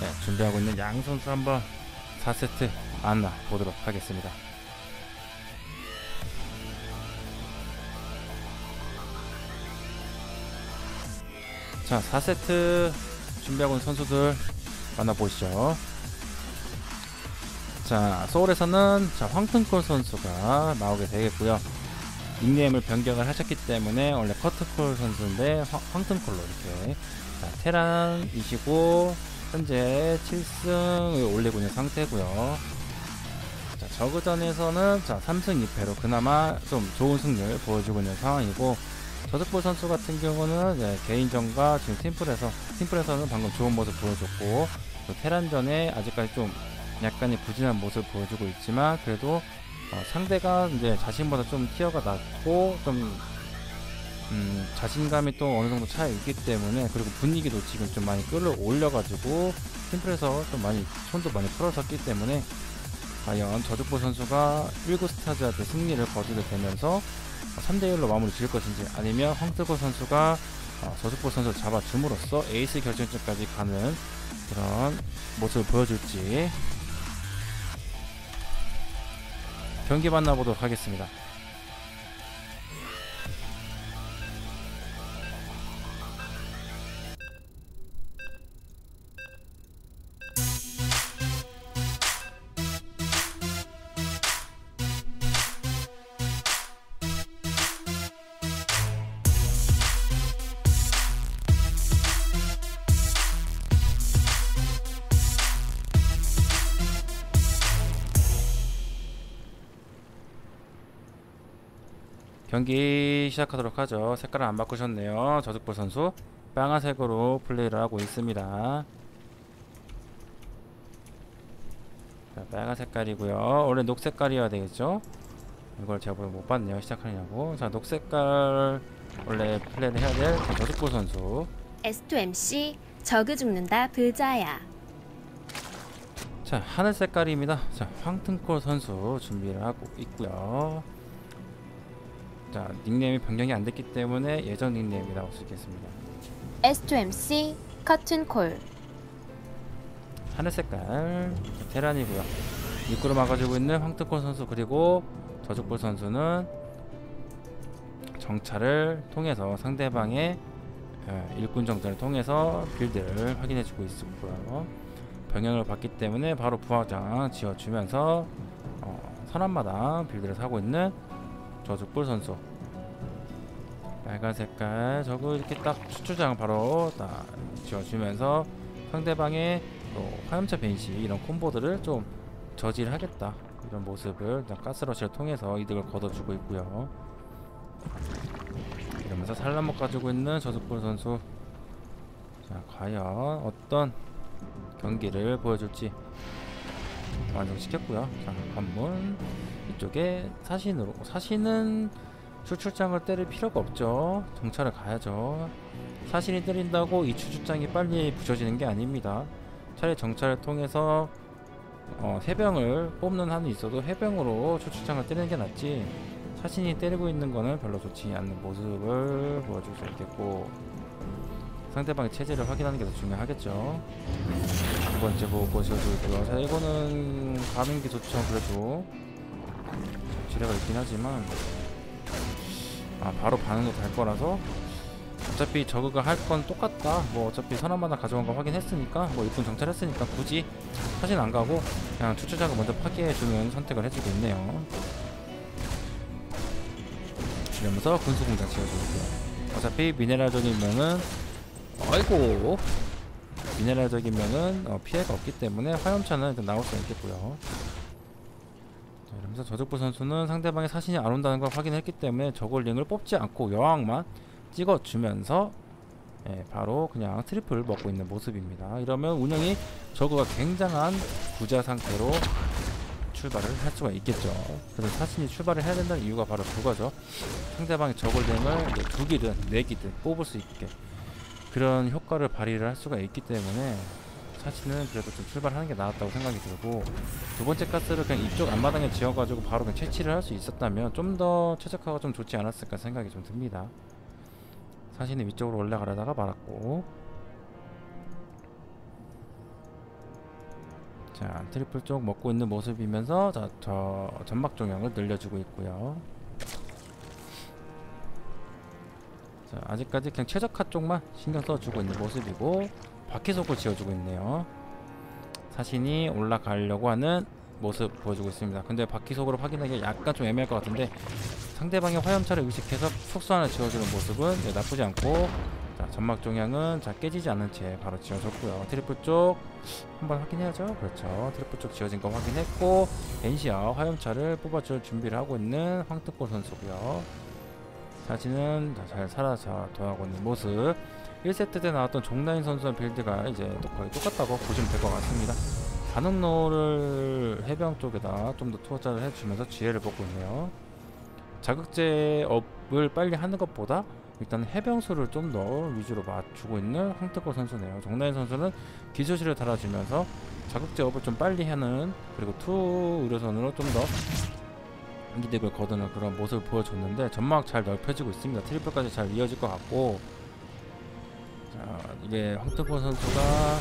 네, 준비하고 있는 양 선수 한번 4세트 만나 보도록 하겠습니다. 자, 4세트 준비하고 있는 선수들 만나보시죠. 자, 소울에서는 자, 황튼콜 선수가 나오게 되겠고요. 닉네임을 변경을 하셨기 때문에 원래 커트콜 선수인데 황, 황튼콜로 이렇게 자, 테란이시고 현재 7승을 올리고 있는 상태고요. 자, 저그전에서는 자, 3승 2패로 그나마 좀 좋은 승률 보여주고 있는 상황이고 저득볼 선수 같은 경우는 네, 개인전과 지금 팀플에서 팀플에서는 방금 좋은 모습 보여줬고 또 테란전에 아직까지 좀 약간의 부진한 모습 보여주고 있지만 그래도 어, 상대가 이제 자신보다 좀 티어가 낮고 좀 음, 자신감이 또 어느 정도 차이 있기 때문에 그리고 분위기도 지금 좀 많이 끌어올려가지고 팀플에서 좀 많이 손도 많이 풀어졌기 때문에 과연 저득보 선수가 1구 스타즈한테 승리를 거두게 되면서 3대1로 마무리 지을 것인지 아니면 황뜨고 선수가 어, 저득보 선수를 잡아줌으로써 에이스 결정전까지 가는 그런 모습을 보여줄지 경기 만나보도록 하겠습니다. 경기 시작하도록 하죠. 색깔을 안 바꾸셨네요. 저득볼 선수 빨간색으로 플레이를 하고 있습니다. 자, 빨간 색깔이고요. 원래 녹색깔이어야 되겠죠? 이걸 제가 못 봤네요. 시작하냐고. 자, 녹색깔 원래 플레이를 해야 될 저득볼 선수. S2MC 저그 죽는다 불자야 자, 하늘 색깔입니다. 자, 황튼콜 선수 준비를 하고 있고요. 자, 닉네임이 변경이 안 됐기 때문에 예전 닉네임이라고 쓰겠습니다. S2MC 커튼콜 하늘 색깔 테란이고요. 입구로 막아주고 있는 황트콜 선수 그리고 저죽볼 선수는 정찰을 통해서 상대방의 어, 일꾼 정찰을 통해서 빌드를 확인해주고 있고요. 병영을 받기 때문에 바로 부하장 지어주면서 어, 선한마당 빌드를 사고 있는 저죽볼 선수. 빨간 색깔 저거 이렇게 딱 추출장 바로 딱 지어주면서 상대방의 또 화염차 벤시 이런 콤보들을 좀 저지를 하겠다. 이런 모습을 가스러시를 통해서 이득을 거둬주고 있고요. 이러면서 살라목 가지고 있는 저속볼 선수. 자 과연 어떤 경기를 보여줄지 완성시켰고요. 자 관문. 이 쪽에 사신으로 사신은 추출장을 때릴 필요가 없죠. 정찰을 가야죠. 사신이 때린다고 이 추출장이 빨리 부셔지는 게 아닙니다. 차라리 정찰을 통해서 어, 해병을 뽑는 한이 있어도 해병으로 추출장을 때리는 게 낫지 사신이 때리고 있는 거는 별로 좋지 않는 모습을 보여줄 수 있겠고 상대방의 체제를 확인하는 게 더 중요하겠죠. 두 번째 보고 보셔주고요. 자 이거는 가는 게 좋죠. 그래도 지뢰가 있긴 하지만 아 바로 반응도 될 거라서. 어차피 저그가 할 건 똑같다. 뭐 어차피 선언마다 가져온 거 확인했으니까 뭐 이쁜 정찰했으니까 굳이 사진 안 가고 그냥 추출자가 먼저 파괴해주는 선택을 해주고 있네요. 이러면서 군수공장 지어주고요. 어차피 미네랄 쪽이면은 아이고. 미네랄 쪽이면은 어, 피해가 없기 때문에 화염차는 일단 나올 수 있겠고요. 자, 이러면서 저적부 선수는 상대방의 사신이 안 온다는 걸 확인했기 때문에 저글링을 뽑지 않고 여왕만 찍어주면서 예, 바로 그냥 트리플 먹고 있는 모습입니다. 이러면 운영이 저그가 굉장한 부자 상태로 출발을 할 수가 있겠죠. 그래서 사신이 출발을 해야 된다는 이유가 바로 그거죠. 상대방의 저골링을 두 기든 네 기든 뽑을 수 있게 그런 효과를 발휘를 할 수가 있기 때문에 사실은 그래도 좀 출발하는 게 나았다고 생각이 들고 두 번째 가스를 그냥 이쪽 앞마당에 지어가지고 바로 그냥 채취를 할 수 있었다면 좀 더 최적화가 좀 좋지 않았을까 생각이 좀 듭니다. 사신이 위쪽으로 올라가려다가 말았고 자 트리플 쪽 먹고 있는 모습이면서 자, 저 점막 종양을 늘려주고 있고요 자 아직까지 그냥 최적화 쪽만 신경 써주고 있는 모습이고 바퀴 소굴 지어주고 있네요. 사신이 올라가려고 하는 모습 보여주고 있습니다. 근데 바퀴 소굴로 확인하기 약간 좀 애매할 것 같은데 상대방의 화염차를 의식해서 촉수 하나 지어주는 모습은 네, 나쁘지 않고 자 점막 종양은 자 깨지지 않은 채 바로 지어줬고요. 트리플 쪽 한번 확인해야죠. 그렇죠. 트리플 쪽 지어진 거 확인했고 밴시와 화염차를 뽑아줄 준비를 하고 있는 황태골 선수고요. 사신은 자, 잘 살아서 도하고 있는 모습 1세트 때 나왔던 종라인 선수의 build가 이제 또 거의 똑같다고 보시면 될 것 같습니다 반응로를 해병 쪽에다 좀 더 투자를 해주면서 지뢰를 보고 있네요 자극제 업을 빨리 하는 것보다 일단 해병수를 좀 더 위주로 맞추고 있는 황태골 선수네요. 정나인 선수는 기술실을 달아주면서 자극제 업을 좀 빨리 하는 그리고 투 의료선으로 좀 더 이득을 거두는 그런 모습을 보여줬는데 점막 잘 넓혀지고 있습니다. 트리플까지 잘 이어질 것 같고 자 이게 황태골 선수가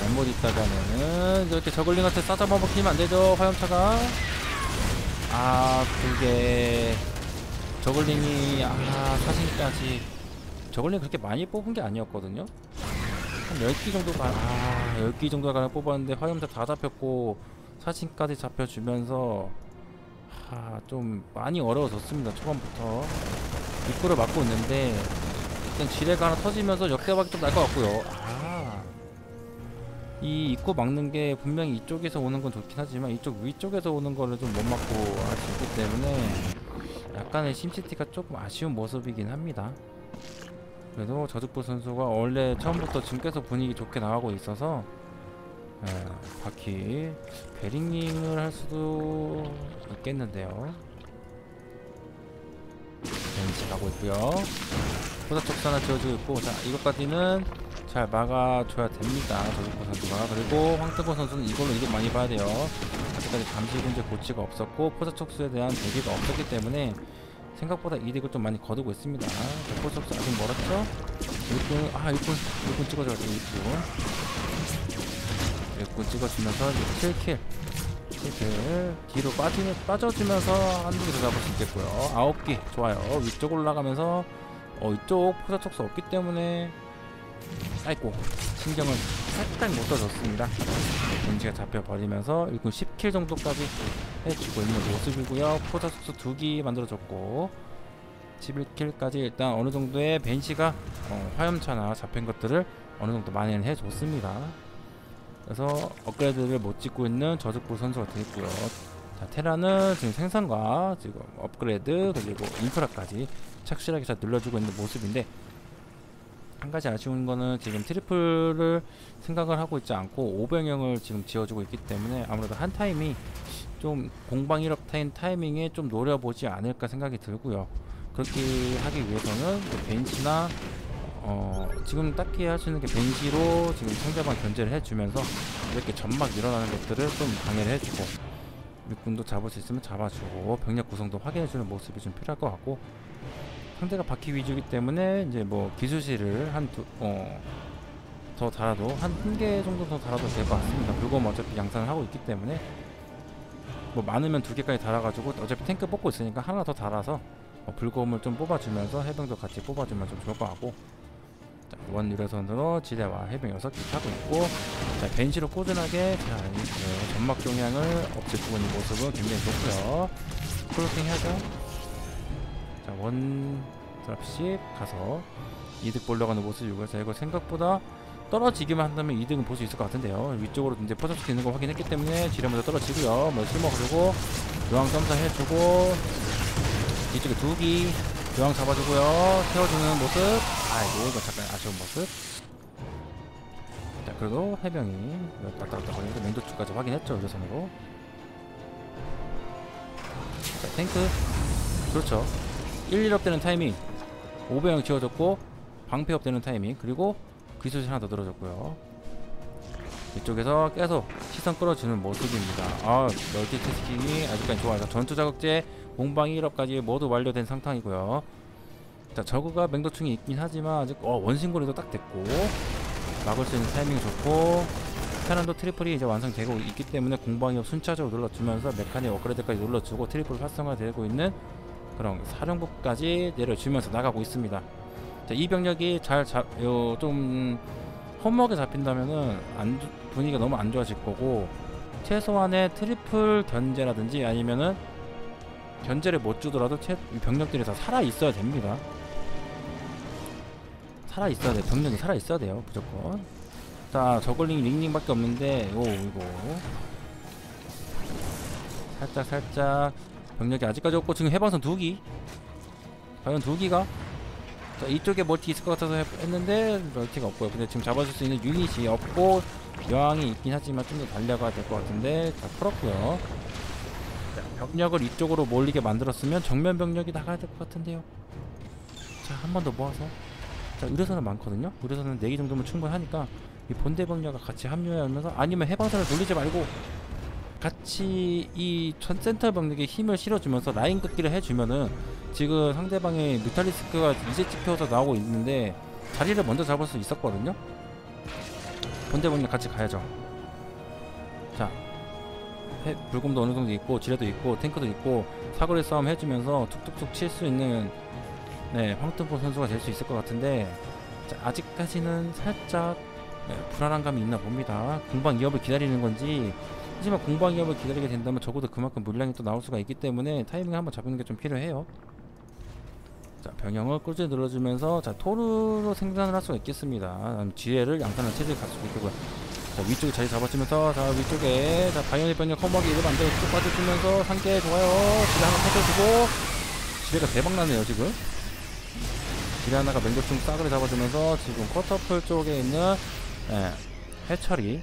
잘못 있다가는 이렇게 저글링한테 싸잡아 먹히면 안 되죠. 화염차가? 아 그게 저글링이 아 사신까지. 저글링 그렇게 많이 뽑은 게 아니었거든요? 한 10기 정도가 아 10기 정도가 뽑았는데 화염차 다 잡혔고 사진까지 잡혀주면서 아 좀 많이 어려워졌습니다 초반부터. 입구를 막고 있는데 일단 지뢰가 하나 터지면서 역대박이 좀 날 것 같고요 아, 이 입구 막는 게 분명히 이쪽에서 오는 건 좋긴 하지만 이쪽 위쪽에서 오는 거를 좀 못 막고 할 수 있기 때문에 약간의 심시티가 조금 아쉬운 모습이긴 합니다. 그래도 저득부 선수가 원래 처음부터 지금께서 분위기 좋게 나가고 있어서 예, 바퀴 베링링을 할 수도 있겠는데요. 벤치 가고 있고요. 포사 촉수 하나 지어주고 있고 자 이것까지는 잘 막아줘야 됩니다. 저득부 선수가 그리고 황태보 선수는 이걸로 이득 많이 봐야 돼요. 아직까지 잠시 문제 고치가 없었고 포자 촉수에 대한 대비가 없었기 때문에 생각보다 이득을 좀 많이 거두고 있습니다. 포자 촉수 아직 멀었죠? 일꾼 아 일꾼 일꾼 찍어줘가지고 일꾼 일꾼 찍어주면서 이제 7킬 7킬 뒤로 빠지면 빠져주면서 한두 개 더 잡을 수 있겠고요. 9개 좋아요. 위쪽 올라가면서 어 이쪽 포자 촉수 없기 때문에 아이고 신경을 살짝 못 써줬습니다. 벤지가 잡혀버리면서 일꾼 10킬 정도까지 해주고 있는 모습이고요. 포자 속수 2기 만들어줬고 11킬까지 일단 어느 정도의 벤시가 어, 화염차나 잡힌 것들을 어느 정도 만회를 해줬습니다. 그래서 업그레이드를 못 찍고 있는 저득부 선수가 되겠고요. 자, 테라는 지금 생산과 지금 업그레이드 그리고 인프라까지 착실하게 잘 눌러주고 있는 모습인데 한 가지 아쉬운 거는 지금 트리플을 생각을 하고 있지 않고 5병영을 지금 지어주고 있기 때문에 아무래도 한 타임이 좀 공방 1업 타임 타이밍에 좀 노려보지 않을까 생각이 들고요. 그렇게 하기 위해서는 밴시나 어 지금 딱히 할 수 있는 게 밴시로 지금 상대방 견제를 해주면서 이렇게 점막 일어나는 것들을 좀 방해를 해주고 육군도 잡을 수 있으면 잡아주고 병력 구성도 확인해주는 모습이 좀 필요할 것 같고 상대가 바퀴 위주이기 때문에 이제 뭐 기술실을 한두어더 달아도 한 한 개 정도 더 달아도 될 것 같습니다. 물건 어차피 양산을 하고 있기 때문에. 뭐 많으면 두 개까지 달아가지고 어차피 탱크 뽑고 있으니까 하나 더 달아서 어, 불곰을 좀 뽑아주면서 해병도 같이 뽑아주면 좀 좋을 것 같고. 자, 원 유래선으로 지뢰와 해병 6개 타고 있고. 자, 벤시로 꾸준하게 자, 점막 종양을 없애주고 있는 모습은 굉장히 좋고요. 크로킹 해야죠. 자, 원 드랍십 가서 이득 보러 가는 모습이고요 자, 이거 생각보다 떨어지기만 한다면 이득은 볼 수 있을 것 같은데요. 위쪽으로 이제 포착시 있는 거 확인했기 때문에 지뢰 먼저 떨어지고요. 뭐 실먹 그리고 요항 점사 해주고 뒤쪽에 두기 교황 잡아주고요. 태워주는 모습. 아이고 이거 잠깐 아쉬운 모습. 자 그래도 해병이 딱딱딱 거리면서 맹독충까지 확인했죠 의료선으로. 자 탱크. 그렇죠 1, 1업 되는 타이밍 5병영 지어졌고 방패업 되는 타이밍 그리고 기술실 하나 더 들어줬고요. 이쪽에서 계속 시선 끌어주는 모습입니다. 아 멀티태스킹이 아직까지 좋아요. 전투 자극제 공방 1업까지 모두 완료된 상황이고요. 자 저그가 맹독충이 있긴 하지만 아직 어 원심고리도 딱 됐고 막을 수 있는 타이밍이 좋고 테란도 트리플이 이제 완성되고 있기 때문에 공방이업 순차적으로 눌러주면서 메카닉 업그레이드까지 눌러주고 트리플 활성화되고 있는 그런 사령부까지 내려주면서 나가고 있습니다. 자, 이 병력이 잘좀 험하게 잡힌다면은 안, 좋- 분위기가 너무 안 좋아질 거고 최소한의 트리플 견제라든지 아니면은 견제를 못 주더라도 최, 이 병력들이 다 살아 있어야 됩니다. 살아 있어야 돼. 병력이 살아 있어야 돼요. 무조건. 자, 저글링 링링밖에 없는데, 오 이거 살짝 살짝 병력이 아직까지 없고 지금 해방선 두 기. 과연 두 기가? 자, 이쪽에 멀티 있을 것 같아서 했- 했는데 멀티가 없고요. 근데 지금 잡아줄 수 있는 유닛이 없고 여왕이 있긴 하지만 좀 더 달려가야 될 것 같은데 자 풀었고요. 자, 병력을 이쪽으로 몰리게 만들었으면 정면 병력이 나가야 될 것 같은데요. 자, 한 번 더 모아서. 자, 의료선은 많거든요. 의료선은 4개 정도면 충분하니까 이 본대 병력과 같이 합류하면서 아니면 해방선을 돌리지 말고 같이 이전 센터 병력에 힘을 실어주면서 라인 긋기를 해주면은 지금 상대방의 뮤탈리스크가 이제 찍혀서 나오고 있는데 자리를 먼저 잡을 수 있었거든요. 본대 병력 같이 가야죠. 자, 해, 불곰도 어느 정도 있고 지뢰도 있고 탱크도 있고 사거리 싸움 해주면서 툭툭툭 칠 수 있는 네 황등포 선수가 될 수 있을 것 같은데 자, 아직까지는 살짝 네, 불안한 감이 있나 봅니다. 공방 이업을 기다리는 건지 하지만 공방 이업을 기다리게 된다면 적어도 그만큼 물량이 또 나올 수가 있기 때문에 타이밍을 한번 잡는 게 좀 필요해요. 자 병영을 꾸준히 눌러주면서 자 토르로 생산을 할 수가 있겠습니다. 지혜를 양산을 체질 갈 수도 있고요. 자 위쪽에 자리 잡아주면서 자 위쪽에 자 바이오닉 병력 커머기 이를 만들어 쭉 빠져주면서 상계 좋아요. 지뢰 하나 터져주고 지뢰가 대박 나네요 지금. 지뢰 하나가 맹독충 싸그리 잡아주면서 지금 커터풀 쪽에 있는 예, 해처리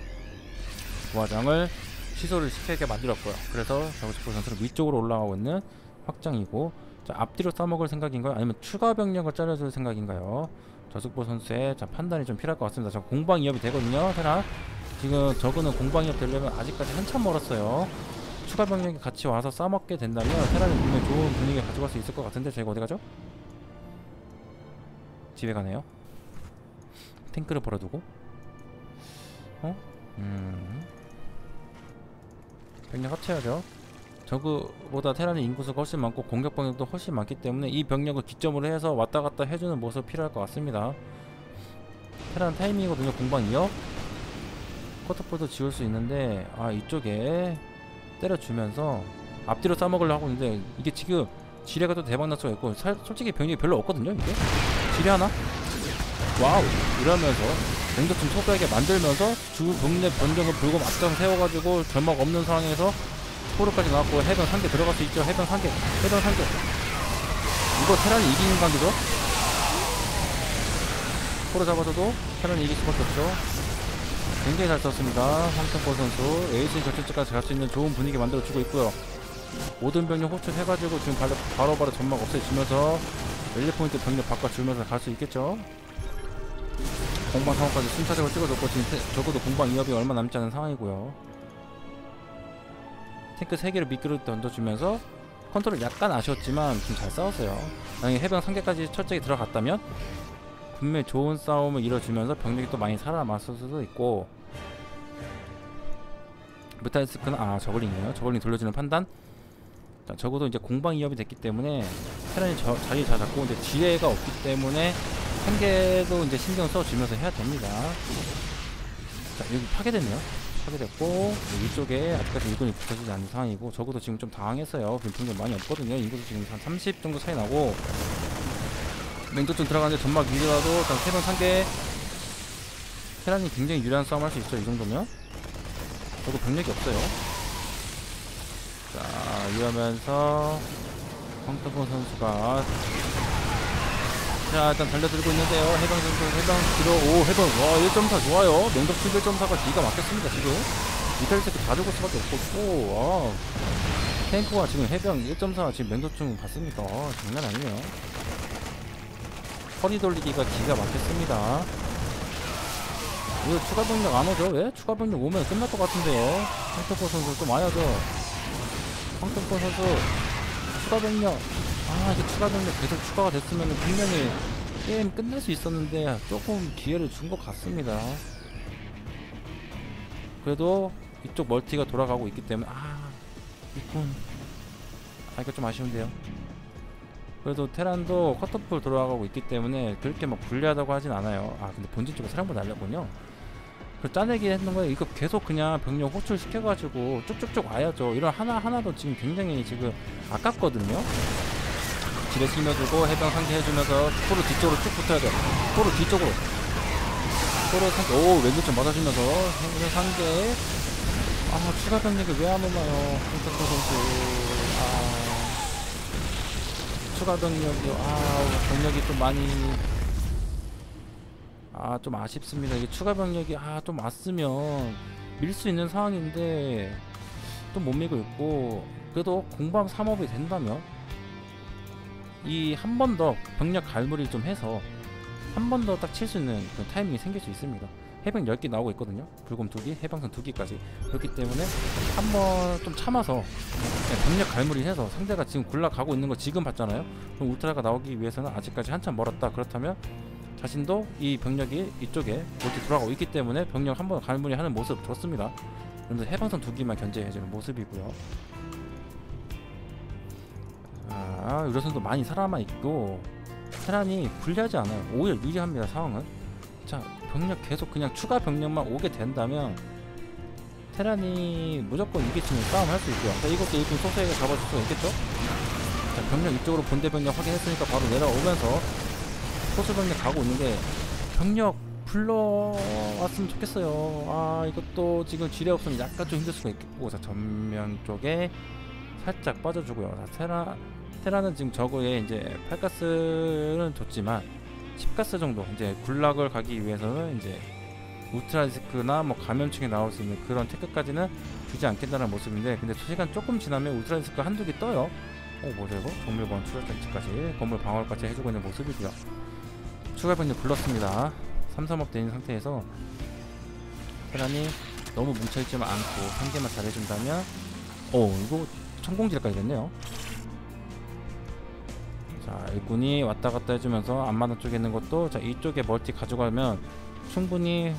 부화장을 취소를 시키게 만들었고요. 그래서 저그스포 선수는 위쪽으로 올라가고 있는 확장이고 자, 앞뒤로 싸먹을 생각인가요? 아니면 추가 병력을 짜려줄 생각인가요? 저승보 선수의 자, 판단이 좀 필요할 것 같습니다. 저 공방 이업이 되거든요. 테라 지금 저거는 공방 이업 되려면 아직까지 한참 멀었어요. 추가 병력이 같이 와서 싸먹게 된다면 테라는 분명 좋은 분위기 가져갈 수 있을 것 같은데 저희가 어디 가죠? 집에 가네요. 탱크를 벌어두고 어? 음. 병력 합쳐야죠. 저그보다 테란의 인구수가 훨씬 많고 공격 병력도 훨씬 많기 때문에 이 병력을 기점으로 해서 왔다 갔다 해주는 모습 필요할 것 같습니다. 테란 타이밍이거든요. 공방 2억 커터폴도 지울 수 있는데 아 이쪽에 때려주면서 앞뒤로 싸먹으려 하고 있는데 이게 지금 지뢰가 또 대박 날 수가 있고 살, 솔직히 병력이 별로 없거든요. 이게 지뢰 하나 와우 이러면서 냉덕좀 소소하게 만들면서 주 동네 변경을 불고 앞장 세워가지고 절막 없는 상황에서 토르까지 나왔고 해변 3개 들어갈 수 있죠. 해변 3개 해변 3개. 이거 테란이 이기는 관계죠? 토르 잡아줘도 테란이 이길 수밖에 없죠. 굉장히 잘 썼습니다. 황태포 선수. 에이스 결승점까지 갈 수 있는 좋은 분위기 만들어주고 있고요. 모든 병력 호출해가지고 지금 바로 바로, 바로 점막 없애주면서 랠리 포인트 병력 바꿔주면서 갈 수 있겠죠 공방 상황까지 순차적으로 찍어줬고 지금 태- 적어도 공방 이업이 얼마 남지 않은 상황이고요. 탱크 3개를 미끄러 던져주면서 컨트롤 약간 아쉬웠지만 좀 잘 싸웠어요. 만약에 해병 3개까지 철저히 들어갔다면 분명히 좋은 싸움을 이뤄주면서 병력이 또 많이 살아남았을 수도 있고 무탈스크는 아 저글링이에요. 저글링 돌려주는 판단 자, 적어도 이제 공방 이업이 됐기 때문에 테란이 저, 자리 잘 잡고 이제 지혜가 없기 때문에 한 개도 이제 신경 써주면서 해야 됩니다. 자, 여기 파괴됐네요. 파괴됐고, 위쪽에 아직까지 일꾼이 붙어지지 않는 상황이고, 적어도 지금 좀 당황했어요. 빈통이 많이 없거든요. 인구도 지금 한 30 정도 차이 나고, 맹도좀 들어가는데 전막 위라도 일단 세번 상계 테란이 굉장히 유리한 싸움 할 수 있죠. 이 정도면. 저도 병력이 없어요. 자, 이러면서, 황태곤 선수가 자 일단 달려들고 있는데요. 해방 선수 해방 뒤로 오 해방 와1.4 좋아요. 맹독 11.4가 기가 막혔습니다 지금. 이탈리스크 다 죽을 수밖에 없고 오, 와. 탱크와 지금 해병 1.4 지금 맹독충 갔습니까 와, 장난 아니에요. 허리 돌리기가 기가 막혔습니다. 왜 추가 병력 안 오죠? 왜? 추가 병력 오면 끝날 것 같은데요. 황태포 선수 좀 와야죠. 황태포 선수 추가 병력 아 이게 추가 병력 계속 추가가 됐으면 분명히 게임 끝낼 수 있었는데 조금 기회를 준 것 같습니다. 그래도 이쪽 멀티가 돌아가고 있기 때문에 아 있군 아 이거 좀 아쉬운데요. 그래도 테란도 커터풀 돌아가고 있기 때문에 그렇게 막 불리하다고 하진 않아요. 아 근데 본진 쪽에 사령부 날렸군요. 그 짜내기 했는 거예요. 이거 계속 그냥 병력 호출 시켜가지고 쭉쭉쭉 와야죠. 이런 하나하나도 지금 굉장히 지금 아깝거든요 지뢰 실며주고 해병 상기 해주면서 포로 뒤쪽으로 쭉 붙어야 돼요. 포로 뒤쪽으로. 포로 상기 오 왼쪽 좀 맞아주면서 해병 상계. 아 추가 병력이 왜 안 오나요? 홍석호 선수. 아. 추가 병력이 아 병력이 좀 많이. 아 좀 아쉽습니다. 이게 추가 병력이 아 좀 왔으면 밀 수 있는 상황인데 또못 밀고 있고 그래도 공방 3업이 된다면 이 한 번 더 병력 갈무리 좀 해서 한 번 더 딱 칠 수 있는 그런 타이밍이 생길 수 있습니다. 해병 10개 나오고 있거든요. 불금 2개 해방선 2개까지. 그렇기 때문에 한 번 좀 참아서 네, 병력 갈무리 해서 상대가 지금 굴락가고 있는 거 지금 봤잖아요. 그럼 울트라가 나오기 위해서는 아직까지 한참 멀었다. 그렇다면 자신도 이 병력이 이쪽에 멀티 돌아가고 있기 때문에 병력 한 번 갈무리 하는 모습 좋습니다. 그러면서 해방선 두 개만 견제해주는 모습이고요 아 유로선도 많이 살아만 있고 테란이 불리하지 않아요. 오히려 유리합니다 상황은. 자 병력 계속 그냥 추가 병력만 오게 된다면 테란이 무조건 이기치는 싸움 할 수 있고요. 자 이것도 일꾼 소수에게 잡아줄 수가 있겠죠? 자 병력 이쪽으로 본대 병력 확인했으니까 바로 내려오면서 소수 병력 가고 있는데 병력 불러왔으면 좋겠어요. 아 이것도 지금 지뢰 없으면 약간 좀 힘들 수가 있겠고. 자 전면 쪽에 살짝 빠져주고요 자 테라 테라는 지금 저거에 이제 팔가스는 좋지만 10가스 정도 이제 굴락을 가기 위해서는 이제 우트라디스크나 뭐 감염층에 나올 수 있는 그런 테크까지는 주지 않겠다는 모습인데 근데 시간 조금 지나면 우트라디스크 한두 개 떠요. 어 뭐죠 이거? 정밀관 추적장치까지 건물 방어까지 해주고 있는 모습이고요. 추가 병력 불렀습니다. 3, 3업 된 상태에서 테란이 너무 뭉쳐있지만 않고 한 개만 잘해준다면 어 이거 천공지까지 됐네요. 자 일꾼이 왔다 갔다 해주면서 앞마당 쪽에 있는 것도 자 이쪽에 멀티 가져가면 충분히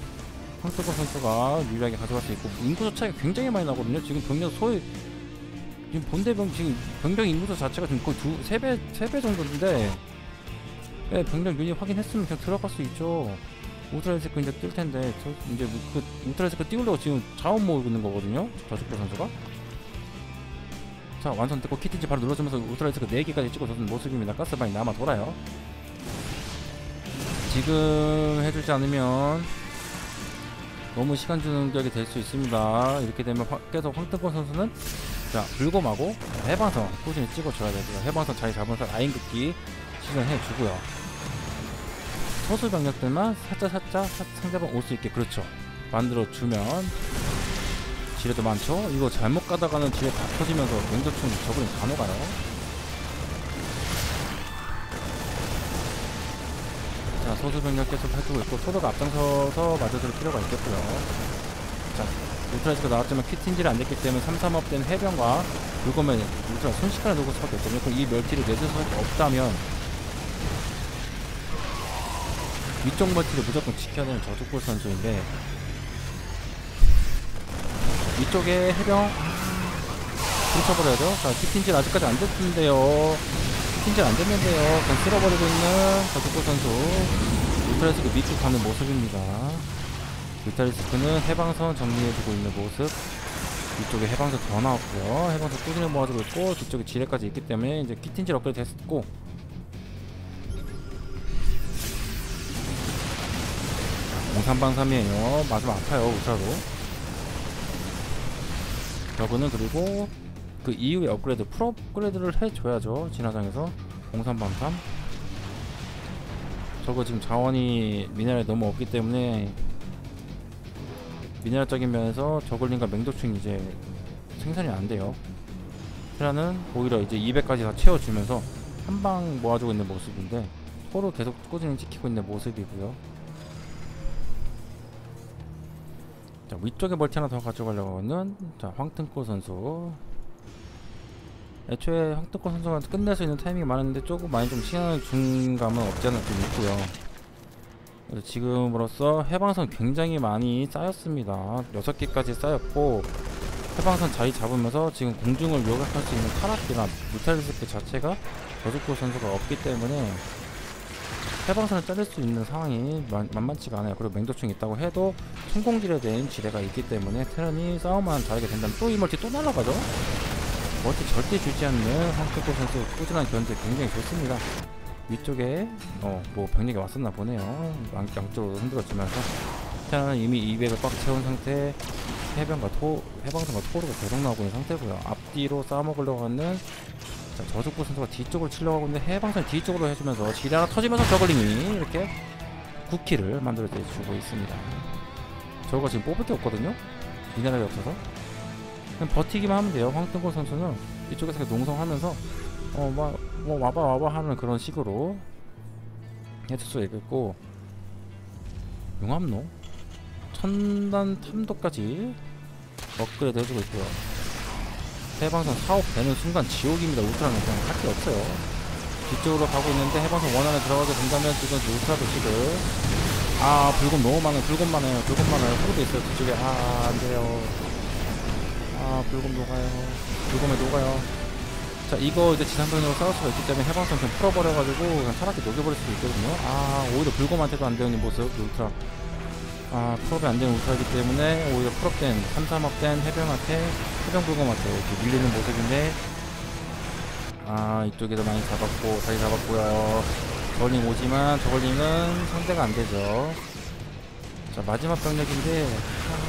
황스거 선수가 유리하게 가져갈 수 있고 인구수 차이가 굉장히 많이 나거든요. 지금 병력 소위 지금 본대병 지금 병력 인구수 자체가 지금 거의 두 세 배 세 배 정도인데 예, 병력 유닛 확인했으면 그냥 들어갈 수 있죠. 우트라이스크 이제 뜰 텐데 저 이제 뭐그 우트라이스크 띄우려고 지금 자원 모으고 있는 거거든요. 저축도 선수가 자 완성됐고 키티지 바로 눌러주면서 우트라이스크 4개까지 찍어줬는 모습입니다. 가스방이 남아 돌아요. 지금 해주지 않으면 너무 시간 주는 격이 될 수 있습니다. 이렇게 되면 화- 계속 황태권 선수는 자 불곰하고 해방선 꾸준히 찍어줘야 되고요. 해방선 자리 잡으면서 라인 긋기 시전해주고요. 소수 병력들만 살짝 살짝 사- 상대방 올 수 있게 그렇죠. 만들어주면 지뢰도 많죠? 이거 잘못 가다가는 지뢰 다 터지면서 맹도충 저분이 다 녹아요. 자 소수 병력 계속 해주고 있고 토르가 앞장서서 맞아줄 필요가 있겠고요. 자 울트라가 나왔지만 키틴질 안 됐기 때문에 3, 3업 된 해병과 불곰에 울트라 순식간에 녹을 수밖에 없거든요. 그럼 이 멀티를 내줄 수 없다면 위쪽 멀티를 무조건 지켜야 되는 저축골 선수인데 위쪽에 해병. 붙여버려야죠. 자 키틴질 아직까지 안 됐는데요. 퀴틴질 안 됐는데요. 그냥 쓸어버리고 있는 저축골 선수. 울트라리스크 밑쪽 가는 모습입니다. 울트라리스크는 해방선 정리해주고 있는 모습. 위쪽에 해방선 더 나왔고요. 해방선 꾸준히 모아주고 있고 뒤쪽에 지뢰까지 있기 때문에 이제 퀴틴질 업그레이드 됐고. 공산방삼이에요. 맞으면 아파요 울트라로 저거는 그리고 그 이후에 업그레이드 풀 업그레이드를 해줘야죠 진화장에서. 공산방삼. 저거 지금 자원이 미네랄이 너무 없기 때문에 미네랄적인 면에서 저글링과 맹독충 이제 생산이 안 돼요. 테라는 오히려 이제 200까지 다 채워주면서 한 방 모아주고 있는 모습인데 서로 계속 꾸준히 지키고 있는 모습이고요 자 위쪽에 멀티 하나 더 가져가려고 하는 자 황튼코 선수 애초에 황튼코 선수가 끝낼 수 있는 타이밍이 많은데 조금 많이 좀 시간을 준 감은 없지 않아 좀 있고요 그래서 지금으로서 해방선 굉장히 많이 쌓였습니다. 6개까지 쌓였고 해방선 자리 잡으면서 지금 공중을 요격할 수 있는 타락기나 무탈리스크 자체가 저속도 선수가 없기 때문에 해방선을 자를 수 있는 상황이 만, 만만치가 않아요. 그리고 맹도충이 있다고 해도 성공지에 대한 지뢰가 있기 때문에 테란이 싸움만 잘하게 된다면 또 이 멀티 또 날아가죠? 멀티 절대 주지 않는 황태고 선수 꾸준한 견제 굉장히 좋습니다. 위쪽에 어 뭐 병력이 왔었나 보네요. 양, 양쪽으로 흔들어주면서 테란은 이미 200을 꽉 채운 상태 해변과 토 해방선과 토르가 계속 나오고 있는 상태고요. 앞뒤로 싸먹으려고 하는 자, 저속부 선수가 뒤쪽으로 치려고 하고 있는데 해방선 뒤쪽으로 해주면서 지뢰 하나 터지면서 저글링이 이렇게 9킬을 만들어주고 있습니다. 저거 지금 뽑을 게 없거든요? 미네랄이 없어서 그냥 버티기만 하면 돼요. 황등골 선수는 이쪽에서 농성하면서 어, 막, 뭐 와봐 와봐 하는 그런 식으로 해줄 수 있겠고 용암로 천단 탐도까지 업그레이드 해주고 있고요. 해방선 사업 되는 순간 지옥입니다. 울트라는 그냥 할 게 없어요. 뒤쪽으로 가고 있는데 해방선 원 안에 들어가게 된다면 지금 울트라도 지금 아 불곰 너무 많아요. 불곰 많아요. 불곰 많아요. 토르도 있어요. 뒤쪽에 아 안돼요. 아 불곰 녹아요. 불곰에 녹아요. 자 이거 이제 지상병력으로 싸울 수가 있기 때문에 해방선 좀 풀어버려가지고 그냥 차갑게 녹여버릴 수도 있거든요. 아 오히려 불곰한테도 안 되는 모습 울트라. 아 full업이 안 되는 울트라이기 때문에 오히려 full업된 3, 3업 된 해병한테 해병 불곰한테 이렇게 밀리는 모습인데 아 이쪽에도 많이 잡았고 다시 잡았고요. 저걸링 오지만 저걸링은 상대가 안 되죠. 자 마지막 병력인데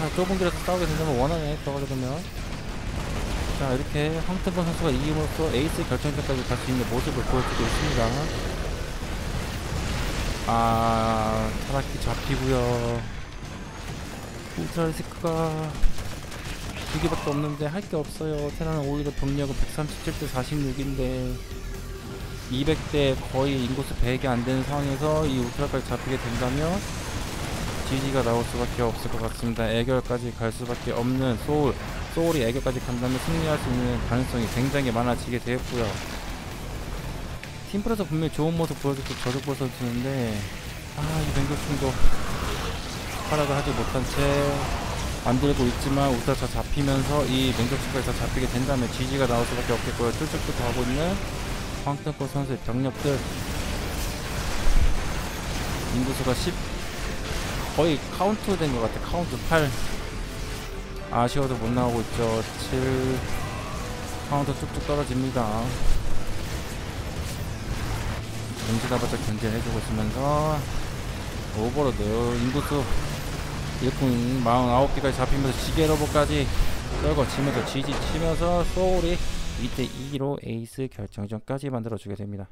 아, 좁은 길에서 싸우게 된다면 원하네 들어가게 되면 자 이렇게 황태범 선수가 이김으로써 에이스 결정전까지 갈 수 있는 모습을 보여주고 있습니다. 아 타락기 잡히고요. 울트라리스크가 두 개밖에 없는데 할 게 없어요. 테라는 오히려 병력은 137대 46인데 200대 거의 인구수 100이 안 되는 상황에서 이 울트라까지 잡히게 된다면 GG가 나올 수밖에 없을 것 같습니다. 애결까지 갈 수밖에 없는 소울 소울이 애교까지 간다면 승리할 수 있는 가능성이 굉장히 많아지게 되었고요. 팀플에서 분명히 좋은 모습 보여줬고 저득볼 선수인데 아이 맹교충도 활약을 하지 못한 채 만들고 있지만 우타차 잡히면서 이 맹교충까지 다 잡히게 된다면 GG가 나올 수밖에 없겠고요. 쫄쫄부터 하고 있는 황태골 선수의 병력들 인구수가 10 거의 카운트 된 것 같아 카운트 8 아쉬워도 못 나오고 있죠. 7 카운터 뚝뚝 떨어집니다. 공지다바짝 견제를 해주고 있으면서 오버로드 인구수 일꾼 49개까지 잡히면서 지게로버까지 떨궈지면서 지지 치면서 소울이 2대2로 에이스 결정전까지 만들어주게 됩니다.